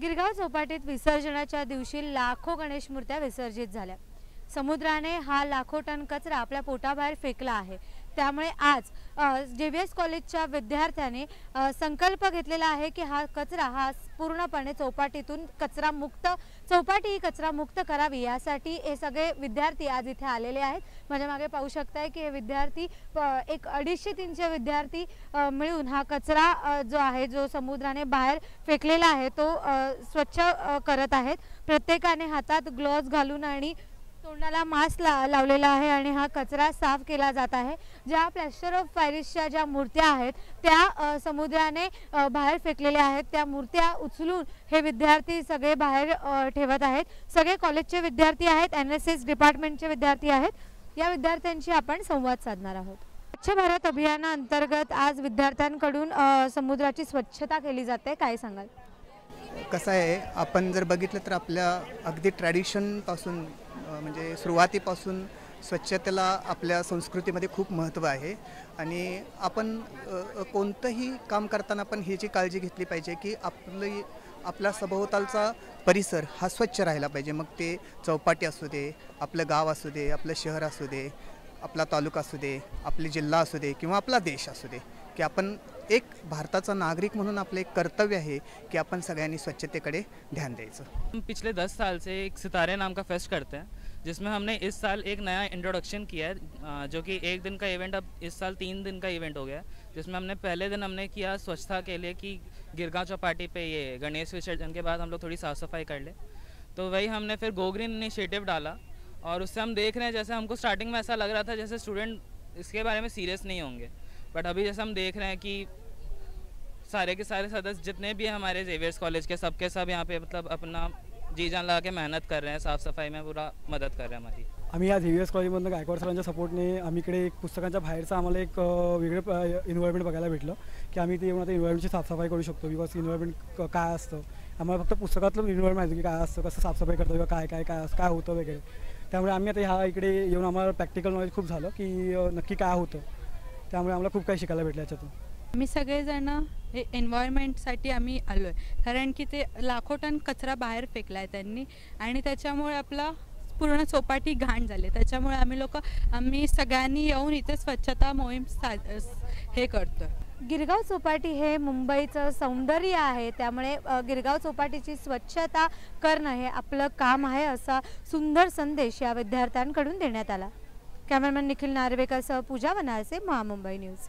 गिरगाव चौपाटीत विसर्जनाच्या दिवशी लाखो गणेश मूर्त्या विसर्जित झाल्या. समुद्राने हा लाखो टन कचरा आपल्या पोटाबाहेर फेकला आहे. त्यामुळे आज जे व्ही एस कॉलेजच्या विद्यार्थ्याने संकल्प घेतलेला आहे की हा कचरा हा पूर्णपणे चौपाटीतून कचरा मुक्त चौपाटी ही कचरा मुक्त करावी यासाठी हे सगळे विद्यार्थी आज इथे आलेले आहेत. माझ्या मागे पाहू शकताय की हे विद्यार्थी प- एक अडीचशे तीनशे विद्यार्थी मिळून हा कचरा जो आहे जो समुद्राने बाहेर फेकलेला आहे तो स्वच्छ करत आहेत. प्रत्येकाने हातात ग्लोव्ज घालून आणि तोंडाला मास्क ला लावलेला आहे आणि हा कचरा साफ केला जात आहे. ज्या प्लॅस्टर ऑफ पॅरिसच्या ज्या मूर्त्या आहेत त्या समुद्राने बाहेर फेकलेल्या आहेत. त्या मूर्त्या उचलून हे विद्यार्थी सगळे बाहेर ठेवत आहेत. सगळे कॉलेजचे विद्यार्थी आहेत एन एस एस डिपार्टमेंटचे विद्यार्थी आहेत. या विद्यार्थ्यांशी आपण संवाद साधणार आहोत. स्वच्छ भारत अभियानाअंतर्गत आज विद्यार्थ्यांकडून समुद्राची स्वच्छता केली जाते. काय सांगाल? कसं आहे आपण जर बघितलं तर आपल्या अगदी ट्रॅडिशनपासून म्हणजे सुरुवातीपासून स्वच्छतेला आपल्या संस्कृतीमध्ये खूप महत्त्व आहे. आणि आपण कोणतंही काम करताना पण ह्याची काळजी घेतली पाहिजे की आपली आपला सभोवतालचा परिसर हा स्वच्छ राहिला पाहिजे. मग ते चौपाटी असू दे आपलं गाव असू दे आपलं शहर असू दे आपला तालुका असू दे आपले जिल्हा असू दे किंवा आपला देश असू दे की आपण एक भारताचा नागरिक म्हणून आपलं एक कर्तव्य आहे की आपण सगळ्यांनी स्वच्छतेकडे ध्यान द्यायचं. पिछले दस साल से एक सितारे नाम का फेस्ट करते हैं। जिसमें हमने इस साल एक नया इंट्रोडक्शन किया है जो कि एक दिन का इवेंट अब इस साल तीन दिन का इवेंट हो गया है, जिसमें हमने पहले दिन हमने किया स्वच्छता के लिए कि गिरगांव चौपाटी पे ये गणेश विसर्जन के बाद हम लोग थोड़ी साफ़ सफ़ाई कर ले। तो वही हमने फिर गो ग्रीन इनिशिएटिव डाला और उससे हम देख रहे हैं, जैसे हमको स्टार्टिंग में ऐसा लग रहा था जैसे स्टूडेंट इसके बारे में सीरियस नहीं होंगे। बट अभी जैसे हम देख रहे हैं कि सारे के सारे सदस्य जितने भी हमारे जेवियर्स कॉलेज के, सबके सब यहाँ पे मतलब अपना जी जान लगा के मेहनत कर रहे हैं साफ़ सफाई में पूरा मदद कर रहे हैं हमारी। आम्ही या झेवियर्स कॉलेजमधनं गायकवाड सरांच्या सपोर्टने आम्ही इकडे एक पुस्तकांच्या बाहेरचं आम्हाला एक वेगळं इन्व्हायरमेंट बघायला भेटलं की आम्ही ते येऊन आता इन्व्हायरमेंटची साफसफाई करू शकतो बिकॉज इन्व्हायरमेंट काय असतं? आम्हाला फक्त पुस्तकातलं इन्व्हायरमेंट माहिती की काय असतं कसं साफसफाई करतो किंवा काय काय काय असं काय होतं वगैरे. त्यामुळे आम्ही आता ह्या इकडे येऊन आम्हाला प्रॅक्टिकल नॉलेज खूप झालं की नक्की काय होतं. त्यामुळे आम्हाला खूप काही शिकायला भेटलं याच्यातून. आम्ही सगळेजण हे एन्व्हायरमेंटसाठी आम्ही आलो आहे कारण की ते लाखो टन कचरा बाहेर फेकला आहे त्यांनी आणि त्याच्यामुळे आपला पूर्ण चौपाटी घाण झाली. त्याच्यामुळे आम्ही लोक आम्ही सगळ्यांनी येऊन इथे स्वच्छता मोहीम सा हे करतो गिरगाव चौपाटी हे मुंबईचं सौंदर्य आहे. त्यामुळे गिरगाव चौपाटीची स्वच्छता करणं हे आपलं काम आहे असा सुंदर संदेश या विद्यार्थ्यांकडून देण्यात आला. कॅमेरामॅन निखिल नार्वेकरसह पूजा वनारसे महामुंबई न्यूज.